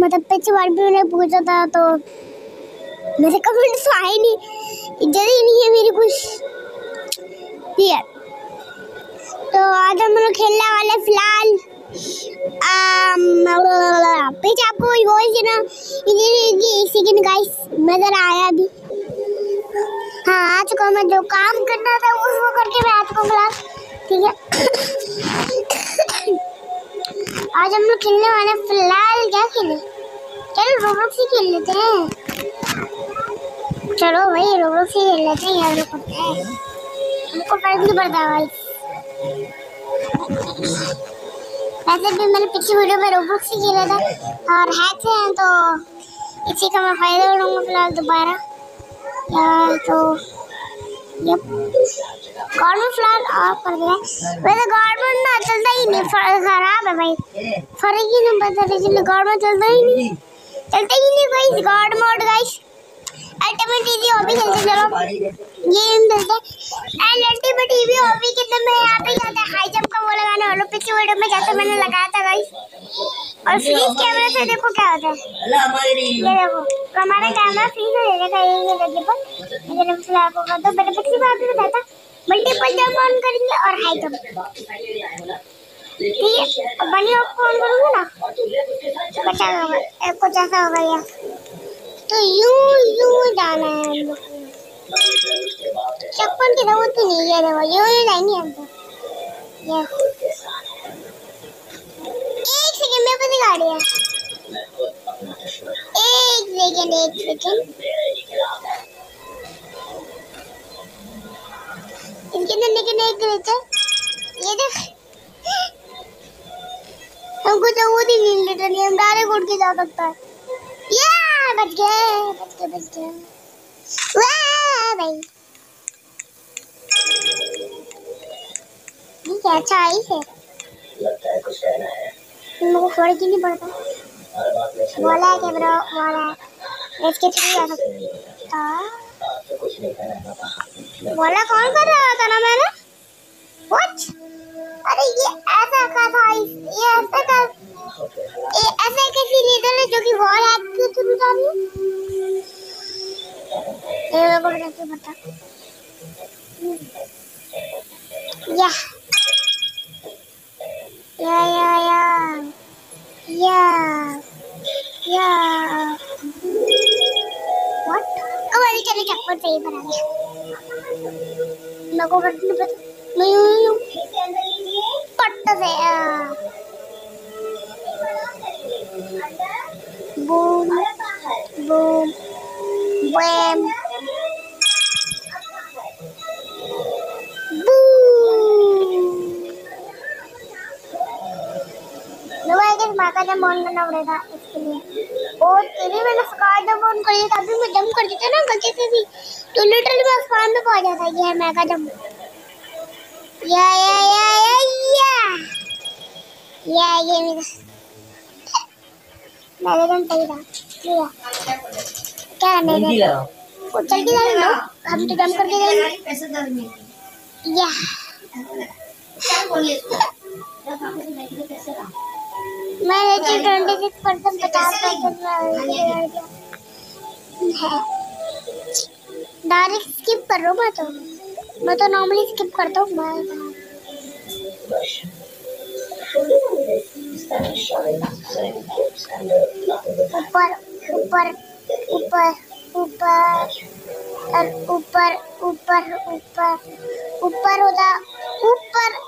मतलब पिछले बार भी मैंने पूछा था तो मेरे कमेंट्स तो आए नहीं। इज़्ज़त ही नहीं है मेरी कुछ। है। तो आज हम लोग खेलने वाले फ़िलहाल। पीछे आपको वॉइस ना एक सेकंड गाइस नज़र आया अभी। हाँ आज को मैं जो काम करना था उसको करके मैं आपको बुला ठीक है। आज हम लोग खेलने वाले फ़िलहाल। क्या खेले? चलो रोबोट ही खेल लेते हैं? चलो भाई रोबोट ही खेल लेते हैं, यार हैं हमको फ़र्क नहीं पड़ता भाई। वैसे भी मैंने पिछली वीडियो में रोबोट ही खेला था, और हैक से हैं तो इसी का मैं फ़ायदा उठाऊँगा फ़िलहाल दोबारा। यार तो यप गवर्नमेंट फ़िलहाल ऑफ़ कर दिया। वैसे गवर्नमेंट ना चलता ही नहीं खराब है भाई। फ़र्क ही नहीं पता इसलिए गवर्नमेंट चलता ही नहीं। चलता ही नहीं भाई। God mode guys ultimate easy hobby खेलते चलो। गेम खेलते। एंड अल्टीमेट इजी हॉबी के अंदर मैं यहाँ पे जाता है हाई जंप का वो लगाने वाला, पिछले वीडियो में जैसे मैंने लगाया था गाइस और फ्रीज कैमरे से देखो क्या होता है। ये देखो तो हमारा कैमरा फ्रीज हो जाएगा ये जगह पर अगर हम फ्लैप होगा तो मैंने पिछली बार भी बताया था। मल्टीपल जंप ऑन करेंगे और हाई जंप ठीक है, अब बनी ऑफ़ ऑन करूँगा ना? क्या होगा कुछ ऐसा होगा यार तो यूँ यूँ जाना है हम लोग चप्पल की ज़रूरत ही नहीं है देखो यूँ ही जाएँगे हम तो ये। एक सेकंड, मेरे पास गाड़ी है। एक सेकंड एक सेकंड। इनके अंदर लेकिन एक ग्लिच है ये देख। हमको ज़रूरत ही नहीं लिटरली हम डायरेक्ट उड़ के जा सकता है। या बच गए बच गए बच गए। वाह भाई। ठीक है अच्छा आई है? लगता है कुछ कहना है। मेरे को फ़र्क ही नहीं पड़ता? बोला है कि ब्रो बोला है। इसके थ्रू जा सकता आपसे कुछ नहीं कहना पापा बोला कौन कर रहा था ना मैंने? कुछ अरे ये ऐसा का था ये ऐसा का ये ऐसे कैसी लीडर है जो कि वॉल हैक के थ्रू जा रही है ये मेरे को कैसे पता? या या या या या या पहले चप्पल से बना लिया मेरे को पट्ट से बूम बूम, बैम। माँ का मन बना रहा और तेरी मैंने स्कार जब ऑन करी तभी मैं जंप कर देता ना गलती से भी। तो लिटरली मैं आसमान में पहुँच जाता ये है मेगा जंप या या या या या या ये मेरा मेगा जंप सही था। लिया क्या दे वो चल के जाएँगे ना? हम तो जंप करके जाएँगे या मैंने तो ट्वेंटी सिक्स परसेंट पचास परसेंट डायरेक्ट स्किप कर रहा हूँ मैं तो मैं तो नॉर्मली स्किप करता हूँ मैं ऊपर ऊपर ऊपर ऊपर ऊपर ऊपर ऊपर ऊपर होता ऊपर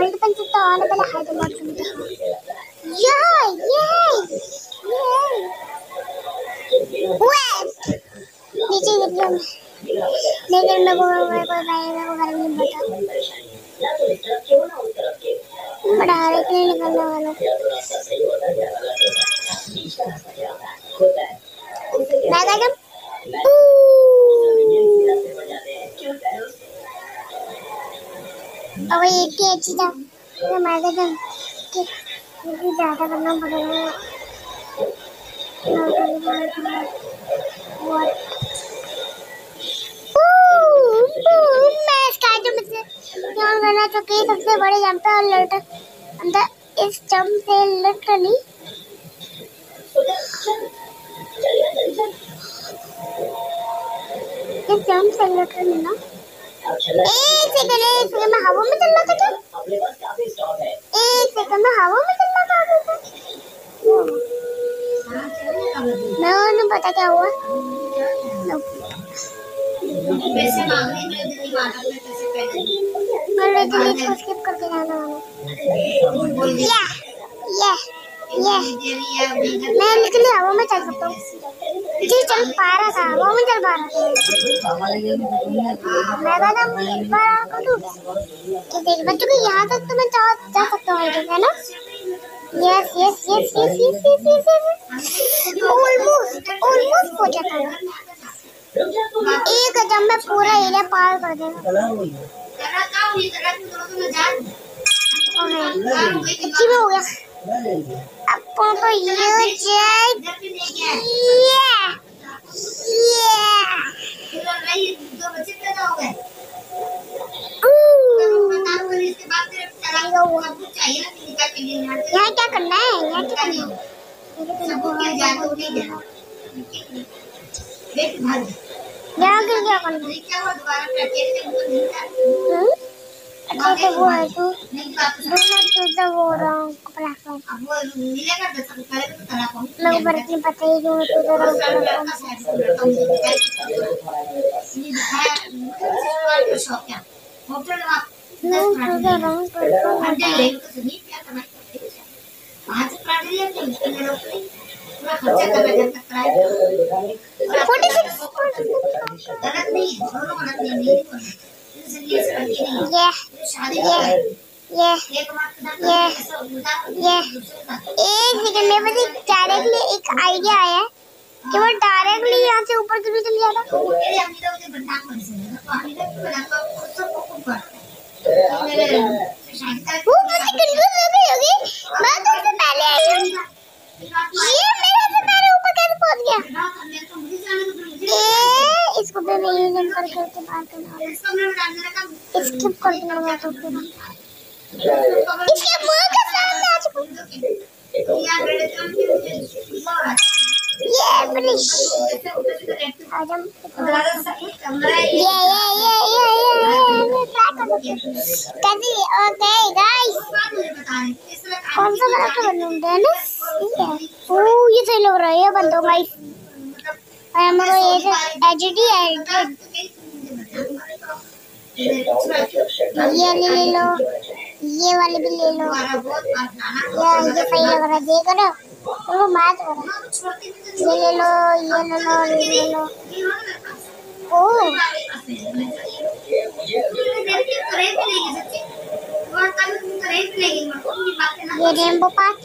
ಮೆಂಟಪನ್ಸುತ್ತಾ ಆನದಲ್ಲ ಹಾಗೆ ಮಾಡ್ಕೊಂಡು ಯಾ ಯೇ ಯೇ ವೆಟ್ नीचे गिर गया मैं लेकिन मेरे को मेरे को भाई मेरे को घर में बता बड़ा हर एक नहीं निकलने वाला चीज़ हमारे घर कि मुझे ज़्यादा करना पड़ेगा। मैं चुकी सबसे बड़े जंप और लट अंदर इस जंप से लिटरली इस जंप से लिटरली ना। एक सेकंड एक सेकंड में हवा में चल रहा था क्या? अपने पास काफ़ी स्टॉक है एक सेकंड में हवा में चल रहा था मैं उन्हें पता क्या हुआ पैसे मांगने में डिलीट को स्किप करके जाना वाला ये ये ये मैं निकली हवा में चल सकता हूँ जी चल पा रहा था। हवा में चल पा रहा था। मैं कहता हूँ एक बार आपको तो कि देख बच्चों को यहाँ तक तो मैं जा, जा सकता हूँ है ना? Yes yes yes yes yes yes yes almost almost पहुँचा था। एक जब मैं पूरा एरिया पार कर देगा ओके अच्छी में हो गया। अपन ना किसी का के लिए यहाँ क्या करना है यहाँ क्या करना है यहाँ क्या करना है नहीं क्या हुआ दोबारा प्रैक्टिस से मुझे नहीं था तो वो है तू नहीं बात दोनों तू तो वो रहा प्लेटफॉर्म अब वो मिलेगा दस साल पहले तो करा पाऊँ मैं ऊपर इतनी पता ही जो तू तो रहा प्लेटफॉर्म मैं तू तो रहा प्लेटफॉर्म फोर्टी सिक्स ये ये ये ये एक सेकंड में बस एक डायरेक्टली एक आइडिया आया कि वो डायरेक्टली यहाँ से ऊपर क्यों चली जाता वो मुझे कंफ्यूज हो गई होगी मैं तो उससे पहले आई हूँ ये मेरे से पहले ऊपर कैसे पहुँच गया? ए इसको भी मैं ये जंप करके उसके पार करना स्किप कर दूँगा मैं तो फिर इसके मुँह के सामने आ चुका ये पुलिस आज़म ये ये ये ये ये कर कैसे ओके गाइस कौन सा कलर का बनूं डेनिस ठीक ओ ये सही लग रहा है ये बन गाइस और हमारा ये एचडी है ये ले ले। ये वाले भी ले लो। ये ये सही लग रहा है? देख रहे वो मैच रहा है ये ले लो ये ले लो ये ले लो। ओ ये रेनबो पार्क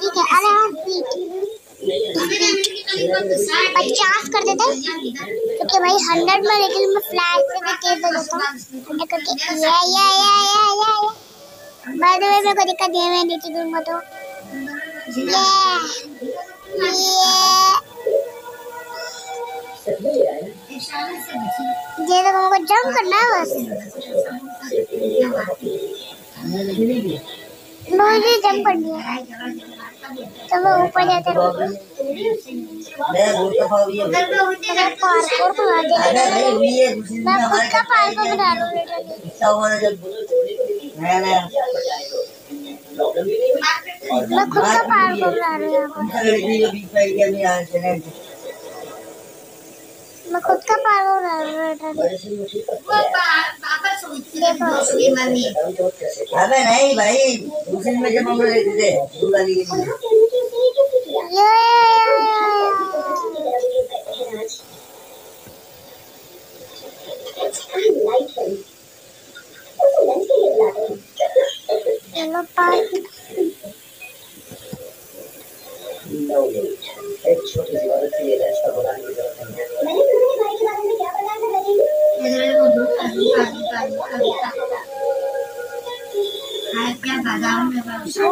ठीक है अरे हाँ पचास कर देते क्योंकि भाई हंड्रेड में लेकिन मैं फ्लैश से भी तेज हो। हूँ करके ये ये ये ये ये बाय द वे मेरे को दिक्कत ये मैं नीचे दूँगा तो। ये ये ये तो हमको जंप करना है बस। मुझे जंप करनी है। तो मैं ऊपर जाते रहूँगा बना मैं खुद का पार्कोर बना लूँ मैं खुद का पार्कोर बना रही हूँ मैं खुद का पार्कोर बना रही हूँ। लिटरली अबे नहीं भाई दूसरे में जब हम लोग थे दुर्गा जी के लिए चलो पार्क